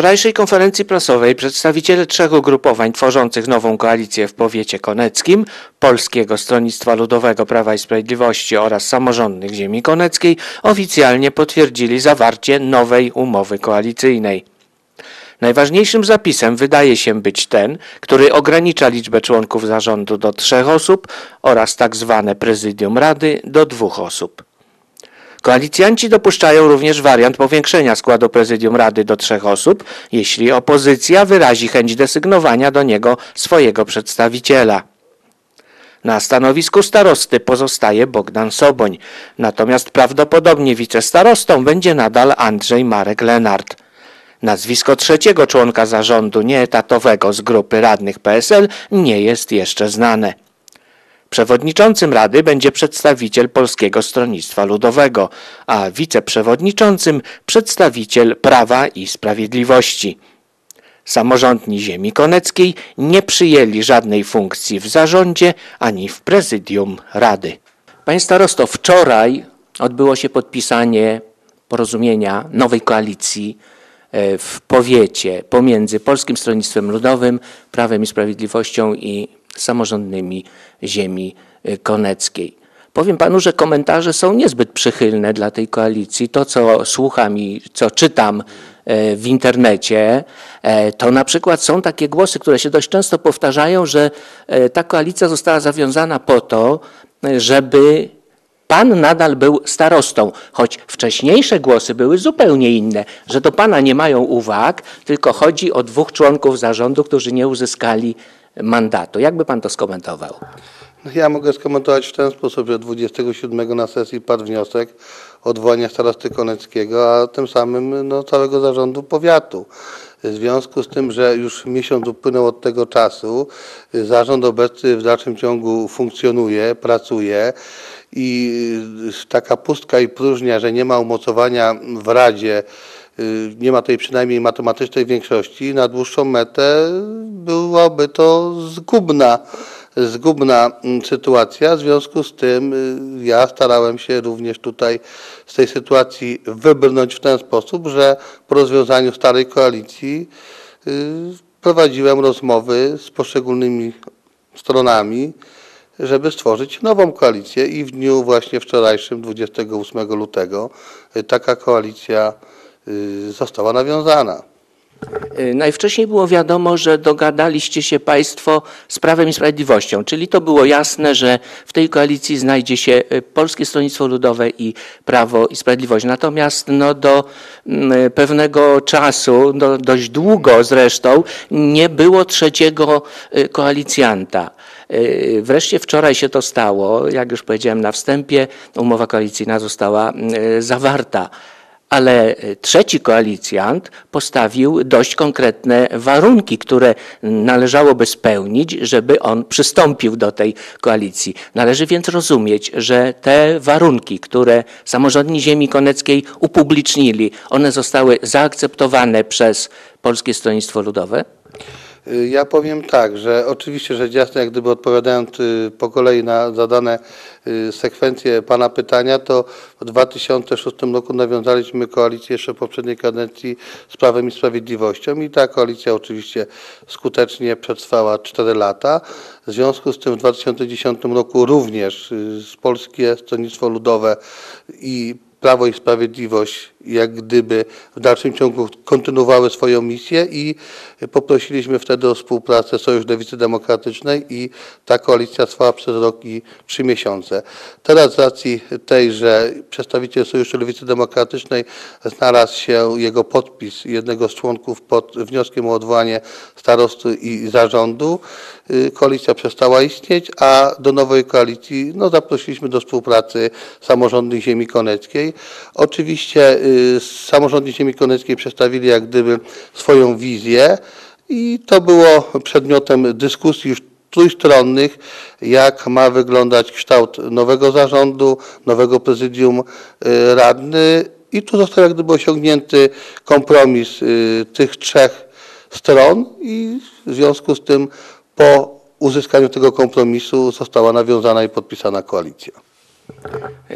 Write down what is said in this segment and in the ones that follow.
Wczorajszej konferencji prasowej przedstawiciele trzech ugrupowań tworzących nową koalicję w powiecie koneckim, Polskiego Stronnictwa Ludowego Prawa i Sprawiedliwości oraz samorządnych ziemi koneckiej oficjalnie potwierdzili zawarcie nowej umowy koalicyjnej. Najważniejszym zapisem wydaje się być ten, który ogranicza liczbę członków zarządu do trzech osób oraz tak zwane prezydium rady do dwóch osób. Koalicjanci dopuszczają również wariant powiększenia składu prezydium rady do trzech osób, jeśli opozycja wyrazi chęć desygnowania do niego swojego przedstawiciela. Na stanowisku starosty pozostaje Bogdan Soboń, natomiast prawdopodobnie wicestarostą będzie nadal Andrzej Marek Lenart. Nazwisko trzeciego członka zarządu nieetatowego z grupy radnych PSL nie jest jeszcze znane. Przewodniczącym Rady będzie przedstawiciel Polskiego Stronnictwa Ludowego, a wiceprzewodniczącym przedstawiciel Prawa i Sprawiedliwości. Samorządni ziemi koneckiej nie przyjęli żadnej funkcji w zarządzie ani w prezydium Rady. Panie starosto, wczoraj odbyło się podpisanie porozumienia nowej koalicji e, w powiecie pomiędzy Polskim Stronnictwem Ludowym, Prawem i Sprawiedliwością i samorządnymi ziemi y, koneckiej. Powiem panu, że komentarze są niezbyt przychylne dla tej koalicji. To, co słucham i co czytam e, w internecie, e, to na przykład są takie głosy, które się dość często powtarzają, że ta koalicja została zawiązana po to, żeby pan nadal był starostą, choć wcześniejsze głosy były zupełnie inne, że do pana nie mają uwag, tylko chodzi o dwóch członków zarządu, którzy nie uzyskali mandatu. Jakby pan to skomentował? No ja mogę skomentować w ten sposób, że 27 na sesji padł wniosek o odwołanie starosty Koneckiego, a tym samym no, całego zarządu powiatu. W związku z tym, że już miesiąc upłynął od tego czasu, zarząd obecny w dalszym ciągu funkcjonuje, pracuje i taka pustka i próżnia, że nie ma umocowania w Radzie, nie ma tej przynajmniej matematycznej większości, na dłuższą metę byłaby to zgubna zgubna mm, sytuacja. W związku z tym y, ja starałem się również tutaj z tej sytuacji wybrnąć w ten sposób, że po rozwiązaniu starej koalicji y, prowadziłem rozmowy z poszczególnymi stronami, żeby stworzyć nową koalicję i w dniu właśnie wczorajszym, 28 lutego, y, taka koalicja została nawiązana. Y, najwcześniej było wiadomo, że dogadaliście się Państwo z Prawem i Sprawiedliwością, czyli to było jasne, że w tej koalicji znajdzie się y, Polskie Stronnictwo Ludowe i Prawo i Sprawiedliwość. Natomiast no, do mm, pewnego czasu, do, dość długo zresztą, nie było trzeciego y, koalicjanta. Wreszcie wczoraj się to stało, jak już powiedziałem na wstępie, umowa koalicyjna została zawarta ale e, trzeci koalicjant postawił dość konkretne warunki, które należałoby spełnić, żeby on przystąpił do tej koalicji. Należy więc rozumieć, że te warunki, które samorządni ziemi koneckiej upublicznili, one zostały zaakceptowane przez Polskie Stronnictwo Ludowe? Y, ja powiem tak, że oczywiście rzecz jasna, jak gdyby odpowiadając y, po kolei na zadane y, sekwencje Pana pytania, to w 2006 roku nawiązaliśmy koalicję jeszcze w poprzedniej kadencji z Prawem i Sprawiedliwością i ta koalicja oczywiście skutecznie przetrwała 4 lata. W związku z tym w 2010 roku również Polskie Stronnictwo Ludowe i Prawo i Sprawiedliwość jak gdyby w dalszym ciągu kontynuowały swoją misję i poprosiliśmy wtedy o współpracę Sojusz Lewicy Demokratycznej i ta koalicja trwała przez rok i trzy miesiące. Teraz z racji tej, że przedstawiciel Sojuszu Lewicy Demokratycznej znalazł się jego podpis jednego z członków pod wnioskiem o odwołanie starosty i zarządu, y, koalicja przestała istnieć, a do nowej koalicji no, zaprosiliśmy do współpracy samorządnych ziemi koneckiej. Oczywiście y, samorządni ziemi koneckiej przedstawili jak gdyby swoją wizję i to było przedmiotem dyskusji już trójstronnych, jak ma wyglądać kształt nowego zarządu, nowego prezydium y, radny i tu został jak gdyby osiągnięty kompromis y, tych trzech stron i w związku z tym po uzyskaniu tego kompromisu została nawiązana i podpisana koalicja.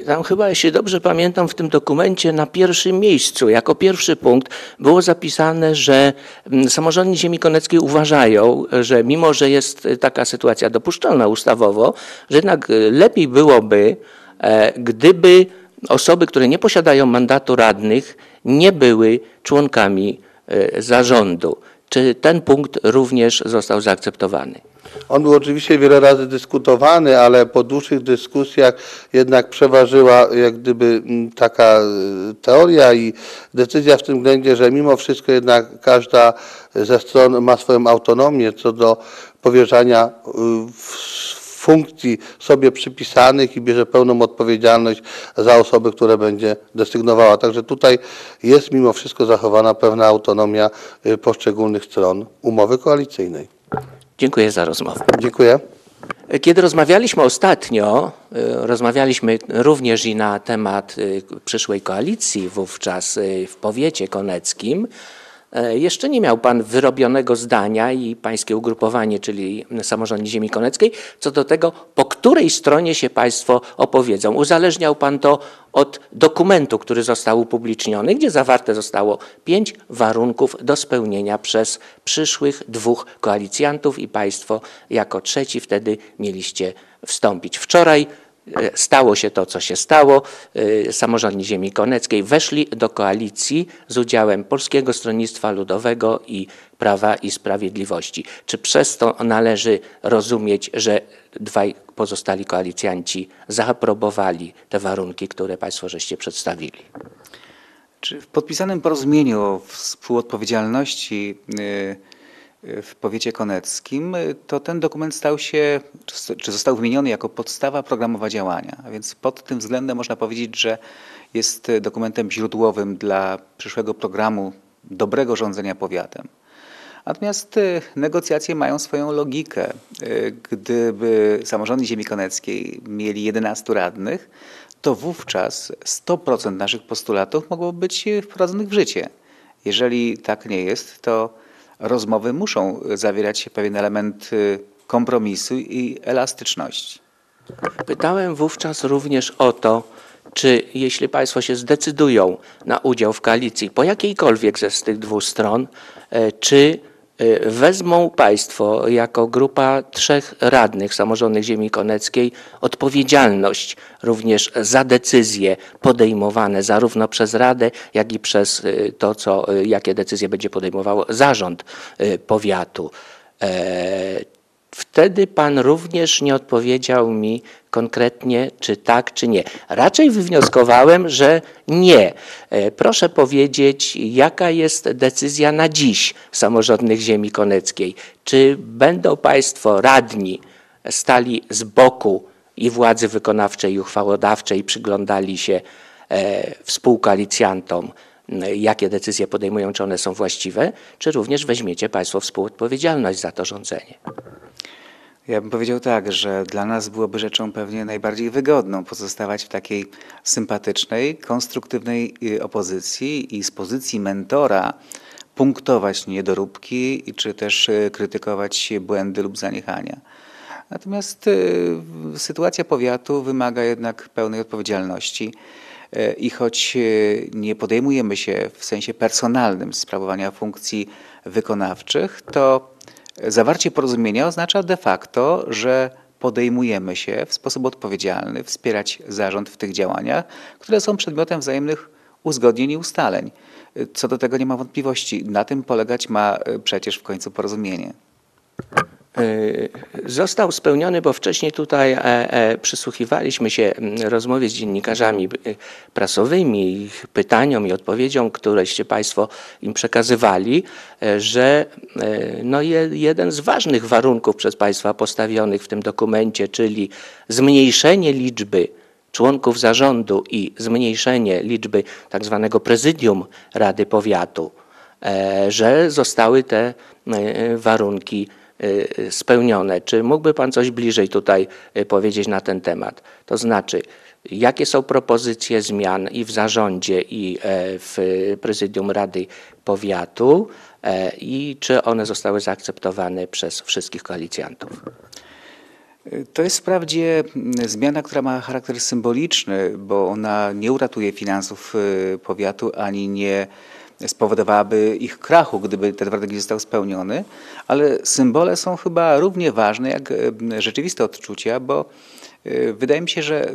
Tam chyba, jeśli dobrze pamiętam, w tym dokumencie na pierwszym miejscu, jako pierwszy punkt było zapisane, że mm, samorządy ziemi koneckiej uważają, że mimo, że jest y, taka sytuacja dopuszczalna ustawowo, że jednak y, lepiej byłoby, e, gdyby osoby, które nie posiadają mandatu radnych, nie były członkami e, zarządu. Czy ten punkt również został zaakceptowany? On był oczywiście wiele razy dyskutowany, ale po dłuższych dyskusjach jednak przeważyła jak gdyby mm, taka y, teoria i decyzja w tym względzie, że mimo wszystko jednak każda ze stron ma swoją autonomię co do powierzania w- funkcji sobie przypisanych i bierze pełną odpowiedzialność za osoby, które będzie desygnowała. Także tutaj jest mimo wszystko zachowana pewna autonomia y, poszczególnych stron umowy koalicyjnej. Dziękuję za rozmowę. Dziękuję. Kiedy rozmawialiśmy ostatnio, y, rozmawialiśmy również i na temat y, przyszłej koalicji wówczas y, w powiecie koneckim. Jeszcze nie miał Pan wyrobionego zdania i Pańskie ugrupowanie, czyli Samorząd Ziemi Koneckiej, co do tego, po której stronie się Państwo opowiedzą. Uzależniał Pan to od dokumentu, który został upubliczniony, gdzie zawarte zostało pięć warunków do spełnienia przez przyszłych dwóch koalicjantów i Państwo jako trzeci wtedy mieliście wstąpić. Wczoraj stało się to, co się stało. E, Samorządni Ziemi Koneckiej weszli do koalicji z udziałem Polskiego Stronnictwa Ludowego i Prawa i Sprawiedliwości. Czy przez to należy rozumieć, że dwaj pozostali koalicjanci zaaprobowali te warunki, które Państwo żeście przedstawili? Czy w podpisanym porozumieniu o współodpowiedzialności y, y, w powiecie koneckim, to ten dokument stał się, czy został wymieniony jako podstawa programowa działania. A więc pod tym względem można powiedzieć, że jest dokumentem źródłowym dla przyszłego programu dobrego rządzenia powiatem. Natomiast y, negocjacje mają swoją logikę. Y, Gdyby samorządy ziemi koneckiej mieli 11 radnych, to wówczas 100% naszych postulatów mogło być y, wprowadzonych w życie. Jeżeli tak nie jest, to rozmowy muszą zawierać pewien element y, kompromisu i elastyczności. Pytałem wówczas również o to, czy jeśli Państwo się zdecydują na udział w koalicji po jakiejkolwiek ze z tych dwóch stron, e, czy wezmą Państwo jako grupa trzech radnych samorządnych ziemi koneckiej odpowiedzialność również za decyzje podejmowane zarówno przez Radę, jak i przez e, to, co, e, jakie decyzje będzie podejmował zarząd powiatu. E, Wtedy pan również nie odpowiedział mi konkretnie, czy tak, czy nie. Raczej wywnioskowałem, że nie. E, Proszę powiedzieć, jaka jest decyzja na dziś samorządnych ziemi koneckiej? Czy będą państwo radni stali z boku i władzy wykonawczej i uchwałodawczej, przyglądali się e, współkoalicjantom, jakie decyzje podejmują, czy one są właściwe, czy również weźmiecie państwo współodpowiedzialność za to rządzenie? Ja bym powiedział tak, że dla nas byłoby rzeczą pewnie najbardziej wygodną pozostawać w takiej sympatycznej, konstruktywnej y, opozycji i z pozycji mentora punktować niedoróbki czy też y, krytykować błędy lub zaniechania. Natomiast y, sytuacja powiatu wymaga jednak pełnej odpowiedzialności. I choć nie podejmujemy się w sensie personalnym sprawowania funkcji wykonawczych, to zawarcie porozumienia oznacza de facto, że podejmujemy się w sposób odpowiedzialny wspierać zarząd w tych działaniach, które są przedmiotem wzajemnych uzgodnień i ustaleń. Co do tego nie ma wątpliwości. Na tym polegać ma y, przecież w końcu porozumienie. Y, Został spełniony, bo wcześniej tutaj e, e, przysłuchiwaliśmy się rozmowie z dziennikarzami prasowymi, ich pytaniom i odpowiedziom, któreście Państwo im przekazywali, e, że e, no je, jeden z ważnych warunków przez Państwa postawionych w tym dokumencie, czyli zmniejszenie liczby członków zarządu i zmniejszenie liczby tak zwanego prezydium Rady Powiatu, e, że zostały te e, warunki e, spełnione. Czy mógłby Pan coś bliżej tutaj e, powiedzieć na ten temat? To znaczy, jakie są propozycje zmian i w zarządzie, i e, w prezydium Rady Powiatu e, i czy one zostały zaakceptowane przez wszystkich koalicjantów? To jest wprawdzie zmiana, która ma charakter symboliczny, bo ona nie uratuje finansów y, powiatu ani nie spowodowałaby ich krachu, gdyby ten nie został spełniony, ale symbole są chyba równie ważne jak y, rzeczywiste odczucia, bo y, wydaje mi się, że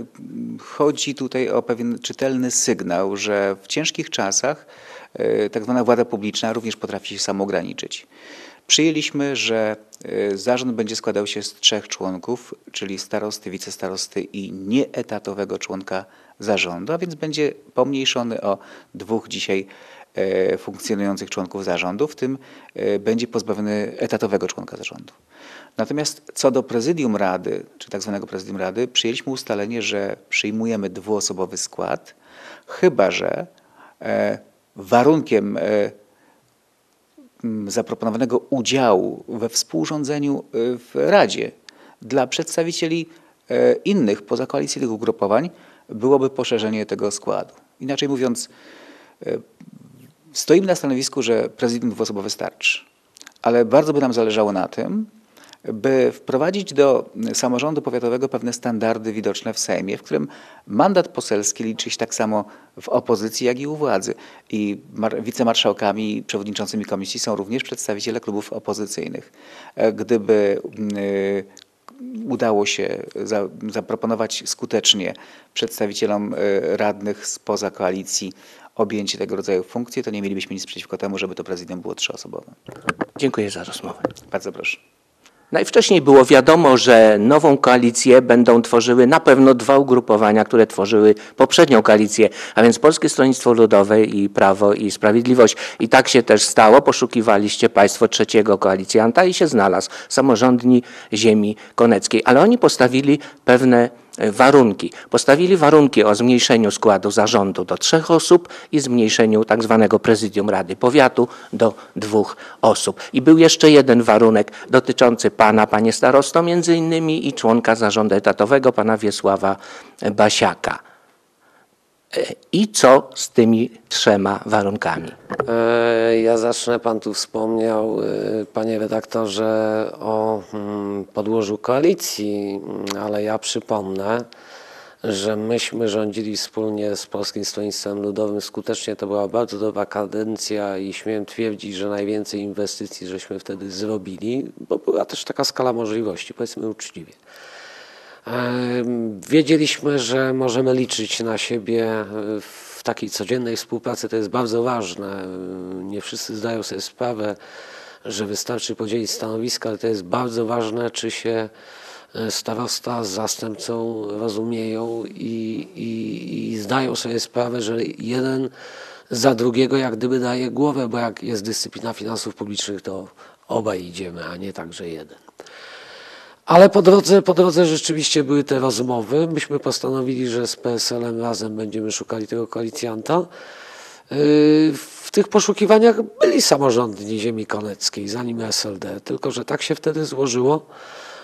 chodzi tutaj o pewien czytelny sygnał, że w ciężkich czasach y, tak zwana władza publiczna również potrafi się samoograniczyć. Przyjęliśmy, że zarząd będzie składał się z trzech członków, czyli starosty, wicestarosty i nieetatowego członka zarządu, a więc będzie pomniejszony o dwóch dzisiaj e, funkcjonujących członków zarządu, w tym e, będzie pozbawiony etatowego członka zarządu. Natomiast co do prezydium rady, czy tak zwanego prezydium rady, przyjęliśmy ustalenie, że przyjmujemy dwuosobowy skład, chyba że e, warunkiem e, zaproponowanego udziału we współrządzeniu w Radzie dla przedstawicieli e, innych pozakoalicyjnych ugrupowań byłoby poszerzenie tego składu. Inaczej mówiąc, e, stoimy na stanowisku, że prezydium dwuosobowe starczy, ale bardzo by nam zależało na tym, by wprowadzić do samorządu powiatowego pewne standardy widoczne w Sejmie, w którym mandat poselski liczy się tak samo w opozycji, jak i u władzy. I mar- wicemarszałkami i przewodniczącymi komisji są również przedstawiciele klubów opozycyjnych. E, Gdyby y, udało się za, zaproponować skutecznie przedstawicielom y, radnych spoza koalicji objęcie tego rodzaju funkcji, to nie mielibyśmy nic przeciwko temu, żeby to prezydium było trzyosobowe. Dziękuję za rozmowę. Bardzo proszę. Najwcześniej było wiadomo, że nową koalicję będą tworzyły na pewno dwa ugrupowania, które tworzyły poprzednią koalicję, a więc Polskie Stronnictwo Ludowe i Prawo i Sprawiedliwość. I tak się też stało. Poszukiwaliście Państwo trzeciego koalicjanta i się znalazł samorządni ziemi koneckiej. Ale oni postawili pewne warunki. Postawili warunki o zmniejszeniu składu zarządu do trzech osób i zmniejszeniu tak zwanego prezydium Rady Powiatu do dwóch osób. I był jeszcze jeden warunek dotyczący pana, panie starosto, między innymi i członka zarządu etatowego, pana Wiesława Basiaka. I co z tymi trzema warunkami? E, Ja zacznę. Pan tu wspomniał, e, panie redaktorze, o mm, podłożu koalicji, mm, ale ja przypomnę, że myśmy rządzili wspólnie z Polskim Stronnictwem Ludowym skutecznie. To była bardzo dobra kadencja i śmiem twierdzić, że najwięcej inwestycji żeśmy wtedy zrobili, bo była też taka skala możliwości, powiedzmy uczciwie. Wiedzieliśmy, że możemy liczyć na siebie e, w takiej codziennej współpracy. To jest bardzo ważne. Nie wszyscy zdają sobie sprawę, że wystarczy podzielić stanowiska, ale to jest bardzo ważne, czy się e, starosta z zastępcą rozumieją i, i, i zdają sobie sprawę, że jeden za drugiego jak gdyby daje głowę, bo jak jest dyscyplina finansów publicznych, to obaj idziemy, a nie tak, że jeden. Ale po drodze, po drodze rzeczywiście były te rozmowy. Myśmy postanowili, że z PSL-em razem będziemy szukali tego koalicjanta. Yy, W tych poszukiwaniach byli samorządni ziemi koneckiej, zanim SLD, tylko że tak się wtedy złożyło,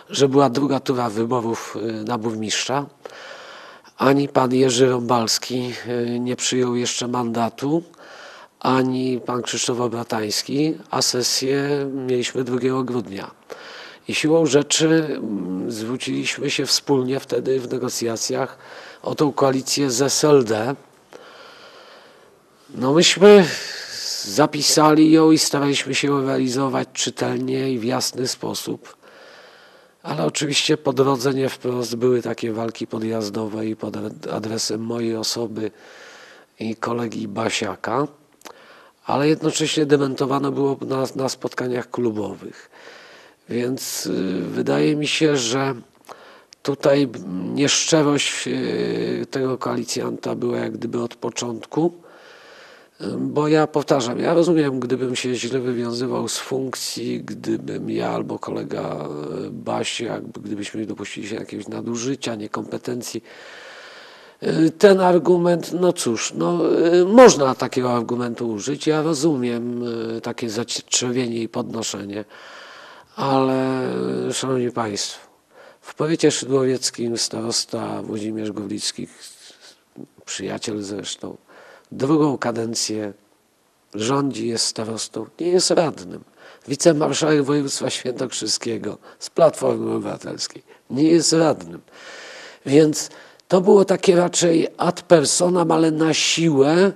że była druga tura wyborów yy, na burmistrza. Ani pan Jerzy Rąbalski yy, nie przyjął jeszcze mandatu, ani pan Krzysztof Obratański, a sesję mieliśmy 2 grudnia. I siłą rzeczy mm, zwróciliśmy się wspólnie wtedy w negocjacjach o tą koalicję z SLD. No myśmy zapisali ją i staraliśmy się ją realizować czytelnie i w jasny sposób. Ale oczywiście po drodze nie wprost były takie walki podjazdowe i pod adresem mojej osoby i kolegi Basiaka, ale jednocześnie dementowano było na, na spotkaniach klubowych. Więc y, wydaje mi się, że tutaj nieszczerość y, tego koalicjanta była jak gdyby od początku. Y, Bo ja powtarzam, ja rozumiem, gdybym się źle wywiązywał z funkcji, gdybym ja albo kolega Basiak, gdybyśmy dopuścili się jakiegoś nadużycia, niekompetencji. Ten argument, no cóż, no, można takiego argumentu użyć. Ja rozumiem takie zacietrzewienie i podnoszenie, ale szanowni państwo, w powiecie szydłowieckim starosta Włodzimierz Górlicki, przyjaciel zresztą, drugą kadencję rządzi, jest starostą, nie jest radnym. Wicemarszałek województwa świętokrzyskiego z Platformy Obywatelskiej nie jest radnym. Więc to było takie raczej ad personam, ale na siłę,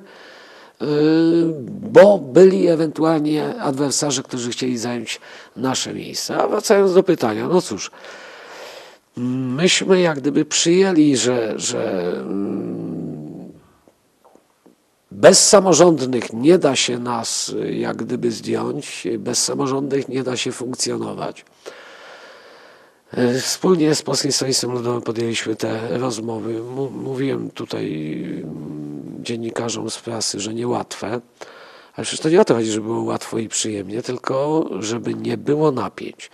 bo byli ewentualnie adwersarze, którzy chcieli zająć nasze miejsce. A wracając do pytania, no cóż, myśmy jak gdyby przyjęli, że, że mm, bez samorządnych nie da się nas y, jak gdyby zdjąć, bez samorządnych nie da się funkcjonować. Y, Wspólnie z Polskim Stronnictwem Ludowym podjęliśmy te rozmowy. Mówiłem tutaj dziennikarzom z prasy, że niełatwe, ale przecież to nie o to chodzi, żeby było łatwo i przyjemnie, tylko żeby nie było napięć.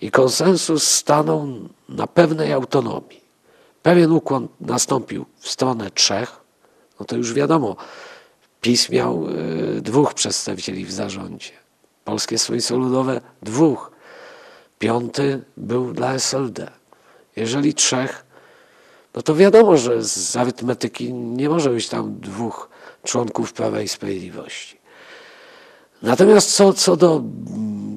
I konsensus stanął na pewnej autonomii. Pewien ukłon nastąpił w stronę Czech, no to już wiadomo, PiS miał y, dwóch przedstawicieli w zarządzie. Polskie Stronnictwo Ludowe dwóch. Piąty był dla SLD. Jeżeli trzech, no to wiadomo, że z arytmetyki nie może być tam dwóch członków Prawa i Sprawiedliwości. Natomiast co, co do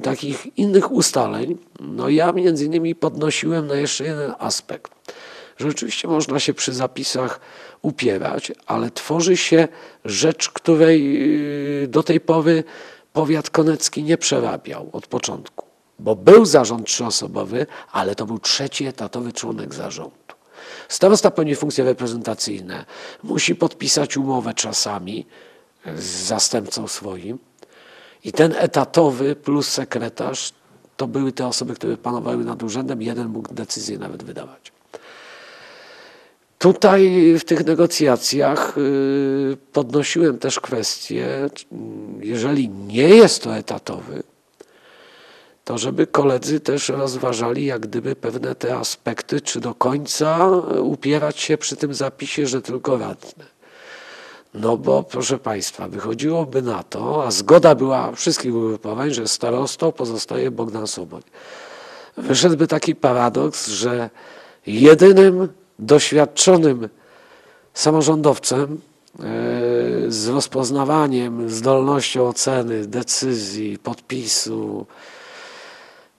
takich innych ustaleń, no ja między innymi podnosiłem na jeszcze jeden aspekt, że oczywiście można się przy zapisach upierać, ale tworzy się rzecz, której yy, do tej pory powiat konecki nie przerabiał od początku, bo był zarząd trzyosobowy, ale to był trzeci etatowy członek zarządu. Starosta pełni funkcje reprezentacyjne, musi podpisać umowę czasami z zastępcą swoim. I ten etatowy plus sekretarz to były te osoby, które panowały nad urzędem. Jeden mógł decyzję nawet wydawać. Tutaj w tych negocjacjach y, podnosiłem też kwestię, czy- jeżeli nie jest to etatowy, to żeby koledzy też rozważali jak gdyby pewne te aspekty, czy do końca upierać się przy tym zapisie, że tylko radny. No bo proszę Państwa, wychodziłoby na to, a zgoda była wszystkich ugrupowań, że starostą pozostaje Bogdan Soboń. Wyszedłby taki paradoks, że jedynym doświadczonym samorządowcem e, z rozpoznawaniem, zdolnością oceny, decyzji, podpisu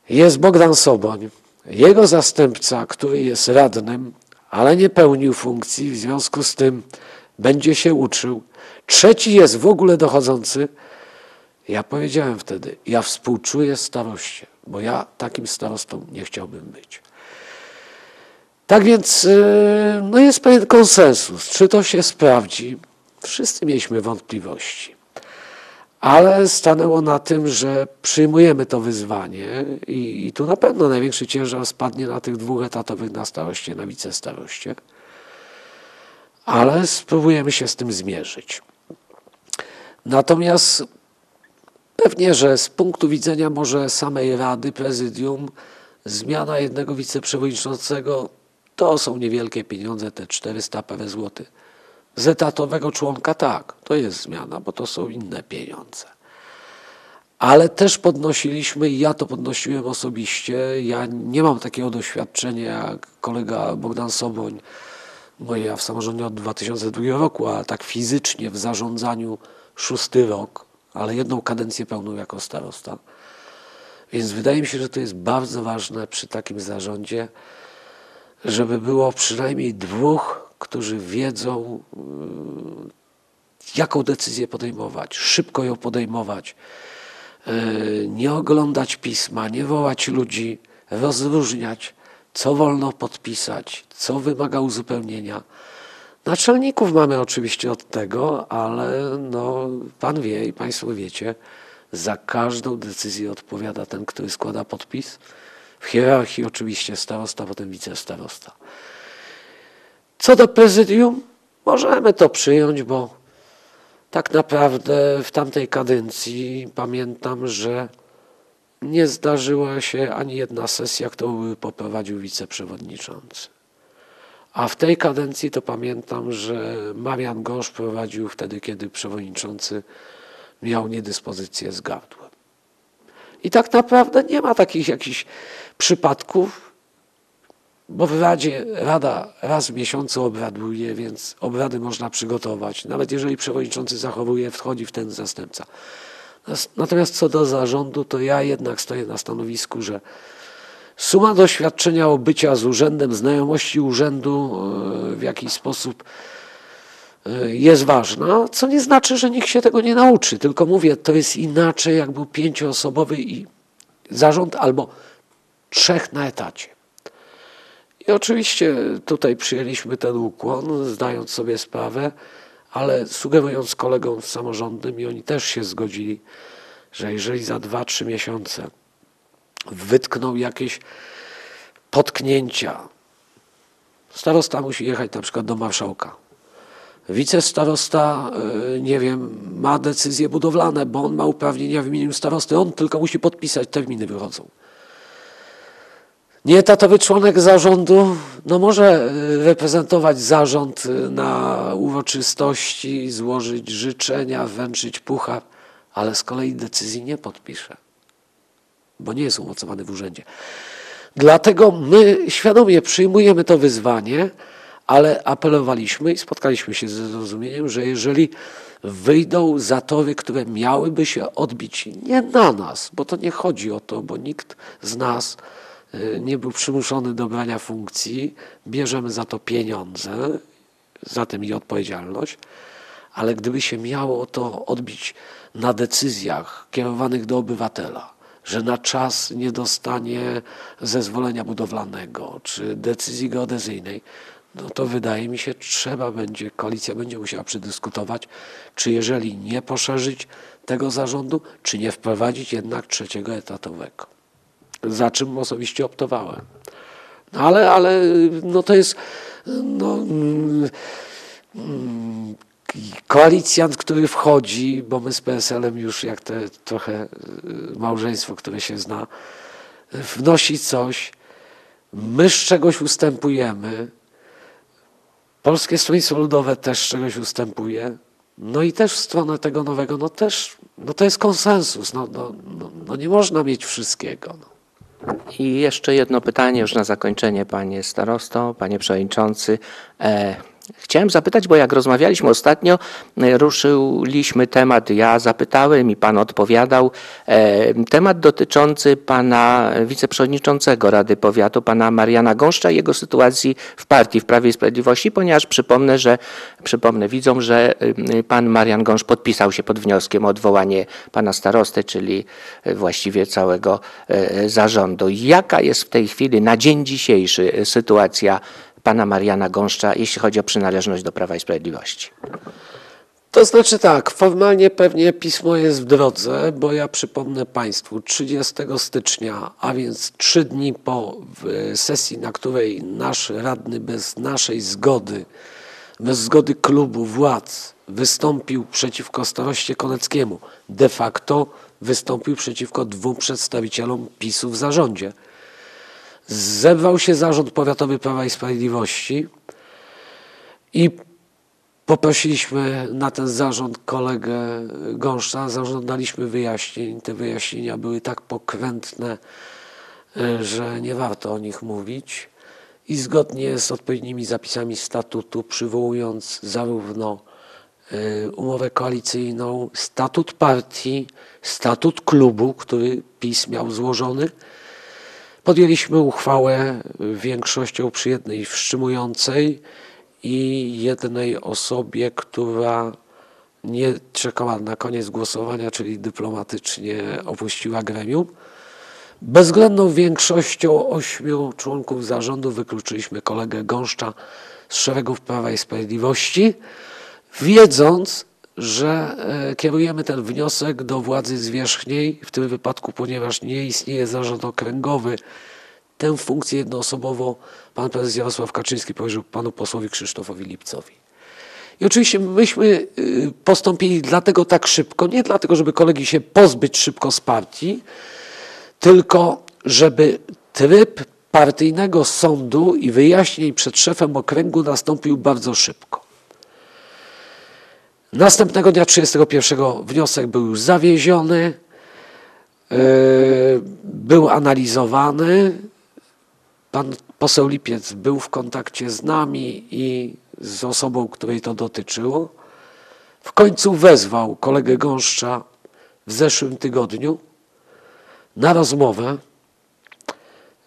jest Bogdan Soboń. Jego zastępca, który jest radnym, ale nie pełnił funkcji, w związku z tym będzie się uczył. Trzeci jest w ogóle dochodzący. Ja powiedziałem wtedy, ja współczuję staroście, bo ja takim starostą nie chciałbym być. Tak więc yy, no jest pewien konsensus. Czy to się sprawdzi? Wszyscy mieliśmy wątpliwości. Ale stanęło na tym, że przyjmujemy to wyzwanie i, i tu na pewno największy ciężar spadnie na tych dwóch etatowych na staroście, na wicestaroście. Ale spróbujemy się z tym zmierzyć. Natomiast pewnie, że z punktu widzenia może samej Rady, Prezydium, zmiana jednego wiceprzewodniczącego to są niewielkie pieniądze, te 400 parę złotych. Z etatowego członka tak, to jest zmiana, bo to są inne pieniądze. Ale też podnosiliśmy, i ja to podnosiłem osobiście, ja nie mam takiego doświadczenia jak kolega Bogdan Soboń, bo ja w samorządzie od 2002 roku, a tak fizycznie w zarządzaniu szósty rok, ale jedną kadencję pełną jako starosta. Więc wydaje mi się, że to jest bardzo ważne przy takim zarządzie, żeby było przynajmniej dwóch, którzy wiedzą, y, jaką decyzję podejmować, szybko ją podejmować, y, nie oglądać pisma, nie wołać ludzi, rozróżniać, co wolno podpisać, co wymaga uzupełnienia. Naczelników mamy oczywiście od tego, ale no, pan wie i państwo wiecie, za każdą decyzję odpowiada ten, który składa podpis. W hierarchii oczywiście starosta, potem wicestarosta. Co do prezydium, możemy to przyjąć, bo tak naprawdę w tamtej kadencji pamiętam, że nie zdarzyła się ani jedna sesja, którą poprowadził wiceprzewodniczący. A w tej kadencji to pamiętam, że Marian Gosz prowadził wtedy, kiedy przewodniczący miał niedyspozycję z gardłem. I tak naprawdę nie ma takich jakichś przypadków, bo w Radzie Rada raz w miesiącu obraduje, więc obrady można przygotować. Nawet jeżeli przewodniczący zachowuje, wchodzi w ten zastępca. Natomiast co do zarządu, to ja jednak stoję na stanowisku, że Suma doświadczenia obycia z urzędem, znajomości urzędu e, w jakiś sposób e, jest ważna, co nie znaczy, że nikt się tego nie nauczy. Tylko mówię, to jest inaczej, jak był pięcioosobowy i zarząd albo trzech na etacie. I oczywiście tutaj przyjęliśmy ten ukłon, zdając sobie sprawę, ale sugerując kolegom samorządnym i oni też się zgodzili, że jeżeli za 2-3 miesiące wytkną jakieś potknięcia, starosta musi jechać na przykład do marszałka. Wicestarosta, y, nie wiem, ma decyzje budowlane, bo on ma uprawnienia w imieniu starosty, on tylko musi podpisać, terminy wychodzą. Nieetatowy członek zarządu no może y, reprezentować zarząd y, na uroczystości, złożyć życzenia, wręczyć puchar, ale z kolei decyzji nie podpisze, bo nie jest umocowany w urzędzie. Dlatego my świadomie przyjmujemy to wyzwanie, ale apelowaliśmy i spotkaliśmy się ze zrozumieniem, że jeżeli wyjdą zatory, które miałyby się odbić nie na nas, bo to nie chodzi o to, bo nikt z nas nie był przymuszony do brania funkcji, bierzemy za to pieniądze, za tym i odpowiedzialność, ale gdyby się miało to odbić na decyzjach kierowanych do obywatela, że na czas nie dostanie zezwolenia budowlanego czy decyzji geodezyjnej, no to wydaje mi się, trzeba będzie, koalicja będzie musiała przedyskutować, czy jeżeli nie poszerzyć tego zarządu, czy nie wprowadzić jednak trzeciego etatowego. Za czym osobiście optowałem. No ale, ale no to jest no, mm, koalicjant, który wchodzi, bo my z PSL-em już jak te trochę y, małżeństwo, które się zna, wnosi coś, my z czegoś ustępujemy, Polskie Stronnictwo Ludowe też czegoś ustępuje, no i też w stronę tego nowego, no też, no to jest konsensus, no, no, no, no nie można mieć wszystkiego. No. I jeszcze jedno pytanie już na zakończenie, panie starosto, panie przewodniczący. E, Chciałem zapytać, bo jak rozmawialiśmy ostatnio, e, ruszyliśmy temat, ja zapytałem i pan odpowiadał, e, temat dotyczący pana wiceprzewodniczącego Rady Powiatu, pana Mariana Gąszcza i jego sytuacji w partii, w Prawie i Sprawiedliwości, ponieważ przypomnę, że, przypomnę widzom, że y, pan Marian Gąszcz podpisał się pod wnioskiem o odwołanie pana starosty, czyli y, właściwie całego y, zarządu. Jaka jest w tej chwili, na dzień dzisiejszy, sytuacja pana Mariana Gąszcza, jeśli chodzi o przynależność do Prawa i Sprawiedliwości. To znaczy tak, formalnie pewnie pismo jest w drodze, bo ja przypomnę Państwu, 30 stycznia, a więc trzy dni po sesji, na której nasz radny bez naszej zgody, bez zgody klubu władz wystąpił przeciwko staroście Koneckiemu, de facto wystąpił przeciwko dwóm przedstawicielom PiSu w zarządzie. Zebrał się zarząd powiatowy Prawa i Sprawiedliwości i Poprosiliśmy na ten zarząd kolegę Gąszcza, zażądaliśmy wyjaśnień. Te wyjaśnienia były tak pokrętne, y, że nie warto o nich mówić. I zgodnie z odpowiednimi zapisami statutu, przywołując zarówno y, umowę koalicyjną, statut partii, statut klubu, który PiS miał złożony, podjęliśmy uchwałę większością przy jednej wstrzymującej i jednej osobie, która nie czekała na koniec głosowania, czyli dyplomatycznie opuściła gremium. Bezwzględną większością ośmiu członków zarządu wykluczyliśmy kolegę Gąszcza z szeregów Prawa i Sprawiedliwości, wiedząc, że e, kierujemy ten wniosek do władzy zwierzchniej, w tym wypadku, ponieważ nie istnieje zarząd okręgowy, tę funkcję jednoosobowo pan prezes Jarosław Kaczyński powierzył panu posłowi Krzysztofowi Lipcowi. I oczywiście myśmy y, postąpili dlatego tak szybko, nie dlatego, żeby kolegi się pozbyć szybko z partii, tylko żeby tryb partyjnego sądu i wyjaśnień przed szefem okręgu nastąpił bardzo szybko. Następnego dnia 31 wniosek był już zawieziony, yy, był analizowany. Pan poseł Lipiec był w kontakcie z nami i z osobą, której to dotyczyło. W końcu wezwał kolegę Gąszcza w zeszłym tygodniu na rozmowę.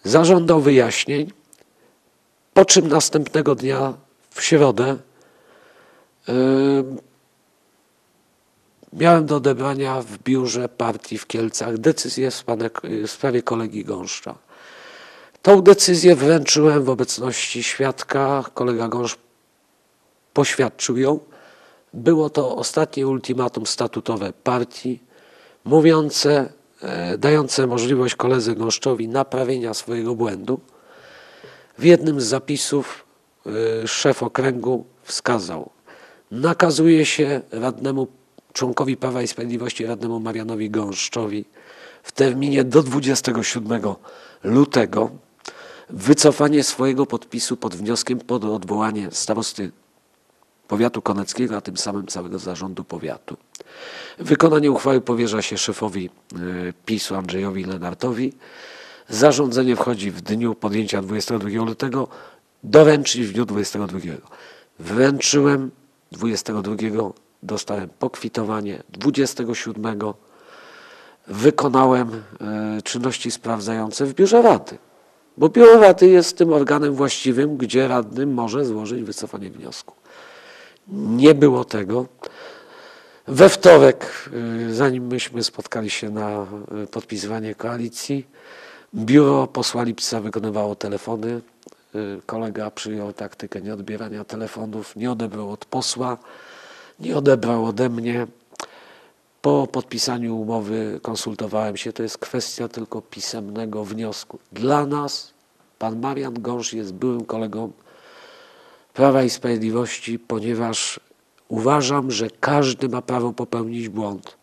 zażądał wyjaśnień, po czym następnego dnia w środę yy, miałem do odebrania w biurze partii w Kielcach decyzję w sprawie, kolegi Gąszcza. Tą decyzję wręczyłem w obecności świadka. Kolega Gąszcz poświadczył ją. Było to ostatnie ultimatum statutowe partii, mówiące, e, dające możliwość koledze Gąszczowi naprawienia swojego błędu. W jednym z zapisów y, szef okręgu wskazał, nakazuje się radnemu członkowi Prawa i Sprawiedliwości, radnemu Marianowi Gąszczowi w terminie do 27 lutego wycofanie swojego podpisu pod wnioskiem pod odwołanie starosty powiatu koneckiego, a tym samym całego zarządu powiatu. Wykonanie uchwały powierza się szefowi y, PiSu Andrzejowi Lenartowi. Zarządzenie wchodzi w dniu podjęcia 22 lutego, doręczyć w dniu 22. Wręczyłem 22, dostałem pokwitowanie 27. Wykonałem e, czynności sprawdzające w biurze rady. Bo biuro rady jest tym organem właściwym, gdzie radny może złożyć wycofanie wniosku. Nie było tego. We wtorek, y, zanim myśmy spotkali się na y, podpisywanie koalicji, biuro posła Lipca wykonywało telefony. Kolega przyjął taktykę nieodbierania telefonów, nie odebrał od posła, nie odebrał ode mnie. Po podpisaniu umowy konsultowałem się, to jest kwestia tylko pisemnego wniosku. Dla nas pan Marian Gąsz jest byłym kolegą Prawa i Sprawiedliwości, ponieważ uważam, że każdy ma prawo popełnić błąd.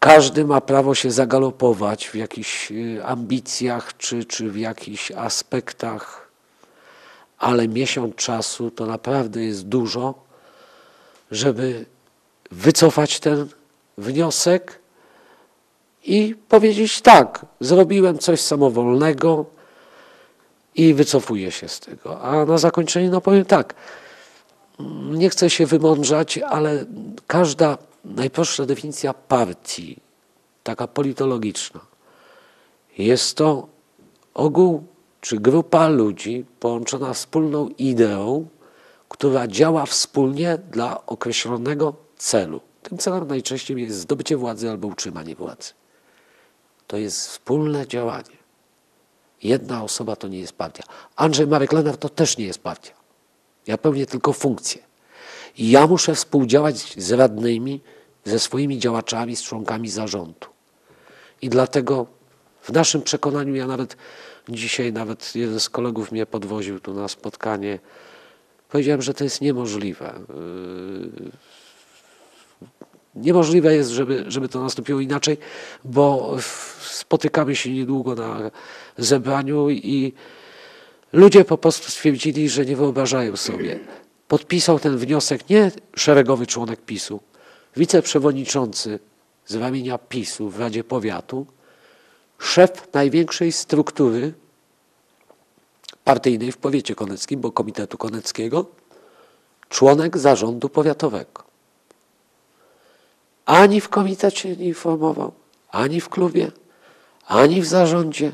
Każdy ma prawo się zagalopować w jakichś y, ambicjach czy, czy w jakichś aspektach, ale miesiąc czasu to naprawdę jest dużo, żeby wycofać ten wniosek i powiedzieć tak, zrobiłem coś samowolnego i wycofuję się z tego. A na zakończenie no powiem tak, nie chcę się wymądrzać, ale każda najprostsza definicja partii, taka politologiczna, jest to ogół czy grupa ludzi połączona wspólną ideą, która działa wspólnie dla określonego celu. Tym celem najczęściej jest zdobycie władzy albo utrzymanie władzy. To jest wspólne działanie. Jedna osoba to nie jest partia. Andrzej Marek Lenar to też nie jest partia. Ja pełnię tylko funkcję. I ja muszę współdziałać z radnymi, ze swoimi działaczami, z członkami zarządu. I dlatego w naszym przekonaniu, ja nawet dzisiaj, nawet jeden z kolegów mnie podwoził tu na spotkanie, powiedziałem, że to jest niemożliwe. Yy, Niemożliwe jest, żeby, żeby to nastąpiło inaczej, bo spotykamy się niedługo na zebraniu i ludzie po prostu stwierdzili, że nie wyobrażają sobie. Podpisał ten wniosek nie szeregowy członek PiSu, wiceprzewodniczący z ramienia PiSu w Radzie Powiatu, szef największej struktury partyjnej w powiecie koneckim, bo Komitetu Koneckiego, członek zarządu powiatowego. Ani w komitecie nie informował, ani w klubie, ani w zarządzie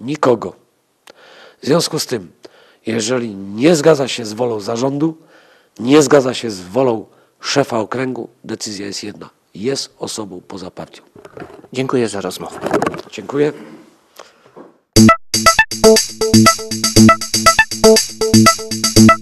nikogo. W związku z tym, jeżeli nie zgadza się z wolą zarządu, nie zgadza się z wolą szefa okręgu, decyzja jest jedna. Jest osobą poza partią. Dziękuję za rozmowę. Dziękuję. Thank you.